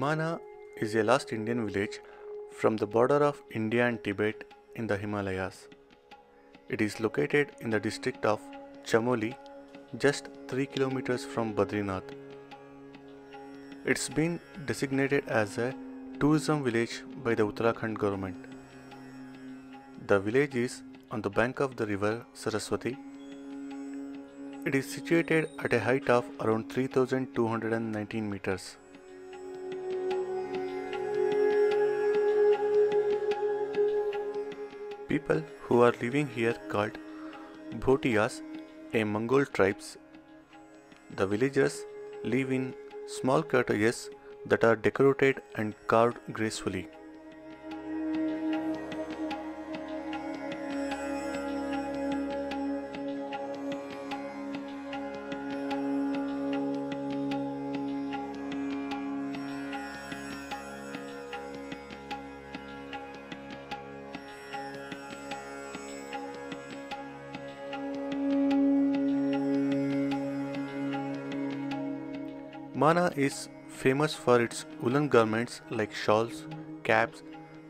Mana is a last Indian village from the border of India and Tibet in the Himalayas. It is located in the district of Chamoli, just 3 kilometers from Badrinath. It's been designated as a tourism village by the Uttarakhand government. The village is on the bank of the river Saraswati. It is situated at a height of around 3219 meters. People who are living here called Bhotiyas, a Mongol tribes. The villagers live in small cottages that are decorated and carved gracefully. Mana is famous for its woolen garments like shawls, caps,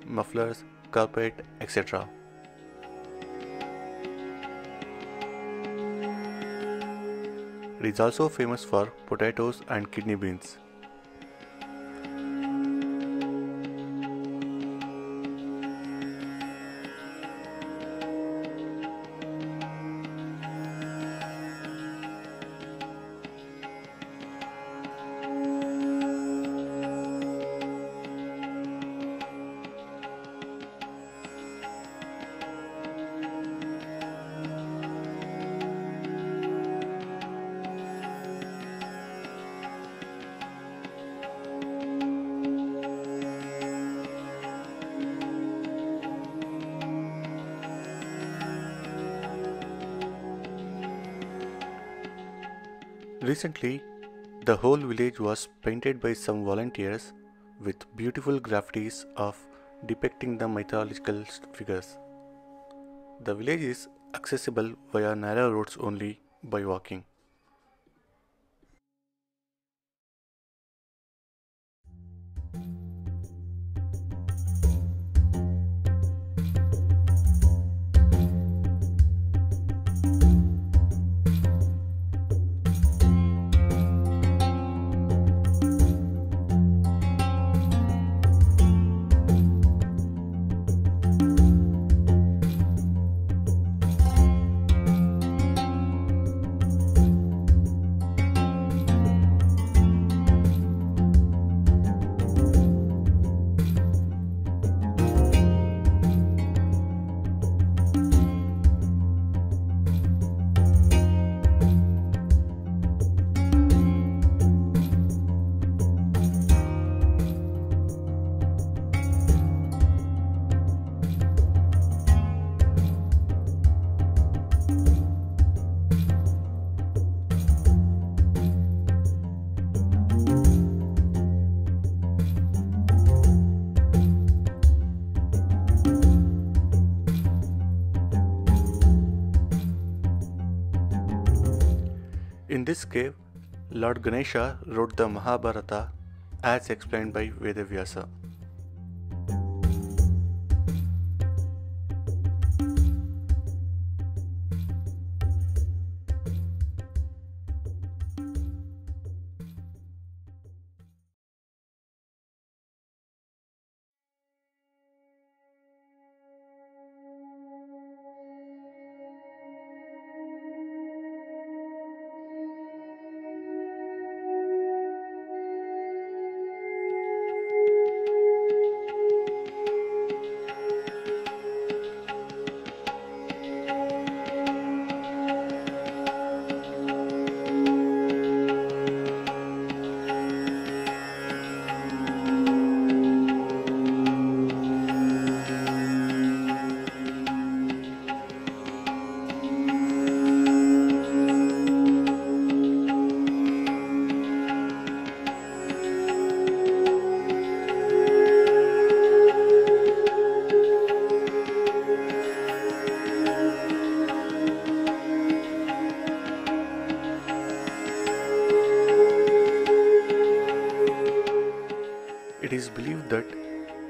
mufflers, carpet, etc. It is also famous for potatoes and kidney beans. Recently, the whole village was painted by some volunteers with beautiful graffitis of depicting the mythological figures. The village is accessible via narrow roads only by walking. This cave, Lord Ganesha wrote the Mahabharata as explained by Vedavyasa.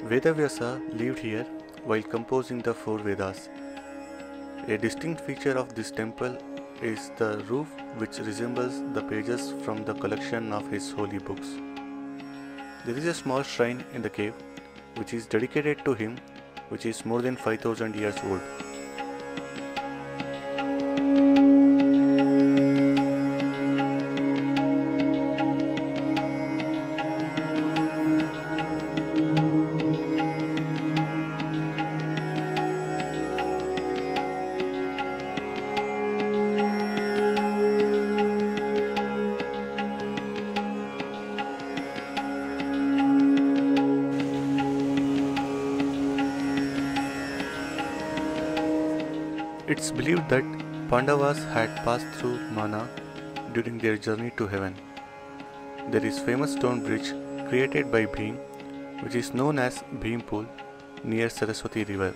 Vedavyasa lived here while composing the four Vedas. A distinct feature of this temple is the roof which resembles the pages from the collection of his holy books. There is a small shrine in the cave which is dedicated to him which is more than 5000 years old. It's believed that Pandavas had passed through Mana during their journey to heaven. There is famous stone bridge created by Bhim which is known as Bhim Pul near Saraswati river.